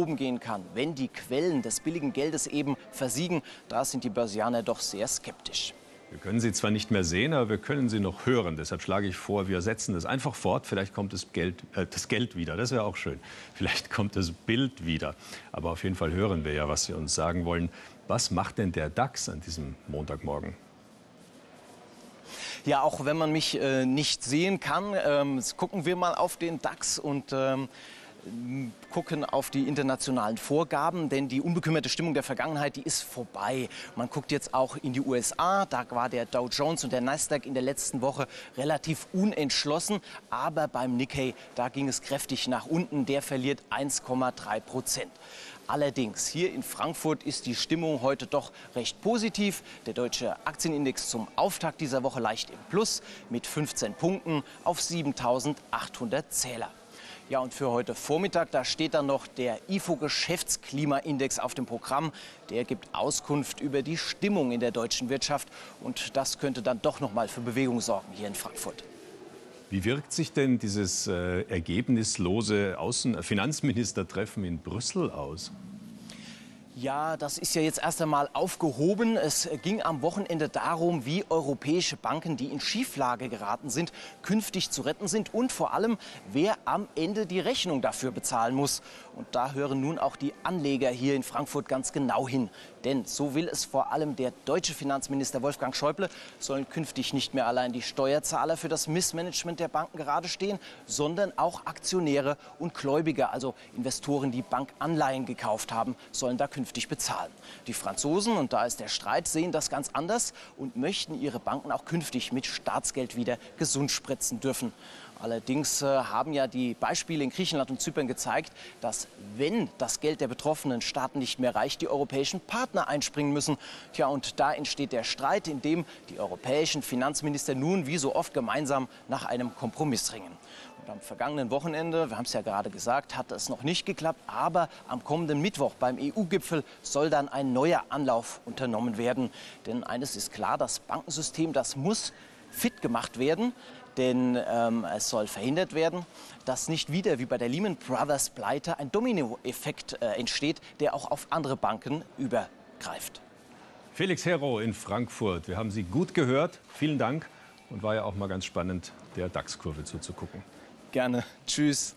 oben gehen kann, wenn die Quellen des billigen Geldes eben versiegen, da sind die Börsianer doch sehr skeptisch. Wir können sie zwar nicht mehr sehen, aber wir können sie noch hören. Deshalb schlage ich vor, wir setzen das einfach fort. Vielleicht kommt das Geld, äh, das Geld wieder. Das wäre auch schön. Vielleicht kommt das Bild wieder. Aber auf jeden Fall hören wir ja, was Sie uns sagen wollen. Was macht denn der DAX an diesem Montagmorgen? Ja, auch wenn man mich äh, nicht sehen kann, ähm, gucken wir mal auf den DAX und ähm, gucken auf die internationalen Vorgaben, denn die unbekümmerte Stimmung der Vergangenheit, die ist vorbei. Man guckt jetzt auch in die USA, da war der Dow Jones und der Nasdaq in der letzten Woche relativ unentschlossen, aber beim Nikkei, da ging es kräftig nach unten, der verliert 1,3 Prozent. Allerdings hier in Frankfurt ist die Stimmung heute doch recht positiv. Der deutsche Aktienindex zum Auftakt dieser Woche leicht im Plus mit 15 Punkten auf 7800 Zähler. Ja, und für heute Vormittag, da steht dann noch der IFO-Geschäftsklimaindex auf dem Programm. Der gibt Auskunft über die Stimmung in der deutschen Wirtschaft. Und das könnte dann doch noch mal für Bewegung sorgen hier in Frankfurt. Wie wirkt sich denn dieses äh, ergebnislose Außen Finanzministertreffen in Brüssel aus? Ja, das ist ja jetzt erst einmal aufgehoben. Es ging am Wochenende darum, wie europäische Banken, die in Schieflage geraten sind, künftig zu retten sind und vor allem, wer am Ende die Rechnung dafür bezahlen muss. Und da hören nun auch die Anleger hier in Frankfurt ganz genau hin. Denn so will es vor allem der deutsche Finanzminister Wolfgang Schäuble, sollen künftig nicht mehr allein die Steuerzahler für das Missmanagement der Banken gerade stehen, sondern auch Aktionäre und Gläubiger, also Investoren, die Bankanleihen gekauft haben, sollen da künftig bezahlen. Die Franzosen, und da ist der Streit, sehen das ganz anders und möchten ihre Banken auch künftig mit Staatsgeld wieder gesund spritzen dürfen. Allerdings äh, haben ja die Beispiele in Griechenland und Zypern gezeigt, dass wenn das Geld der betroffenen Staaten nicht mehr reicht, die europäischen Partner einspringen müssen. Tja, und da entsteht der Streit, in dem die europäischen Finanzminister nun wie so oft gemeinsam nach einem Kompromiss ringen. Und am vergangenen Wochenende, wir haben es ja gerade gesagt, hat es noch nicht geklappt, aber am kommenden Mittwoch beim EU-Gipfel soll dann ein neuer Anlauf unternommen werden. Denn eines ist klar, das Bankensystem, das muss fit gemacht werden denn ähm, es soll verhindert werden, dass nicht wieder wie bei der Lehman Brothers Pleite ein Dominoeffekt äh, entsteht, der auch auf andere Banken übergreift. Felix Hero in Frankfurt, wir haben Sie gut gehört. Vielen Dank und war ja auch mal ganz spannend, der DAX-Kurve zuzugucken. Gerne. Tschüss.